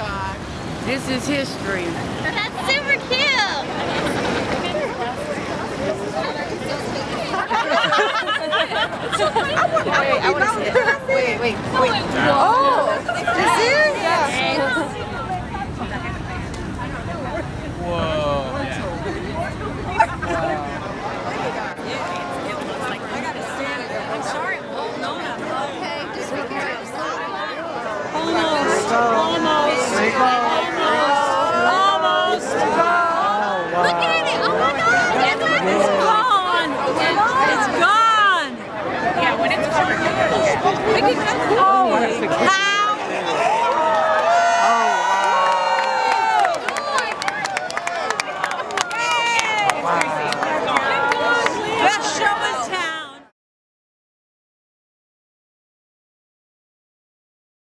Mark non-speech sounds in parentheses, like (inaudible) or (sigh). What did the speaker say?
gosh. This is history. That's super cute. (laughs) Wait, I want to see it. Wait, wait, wait. Oh, this is? Oh, wow.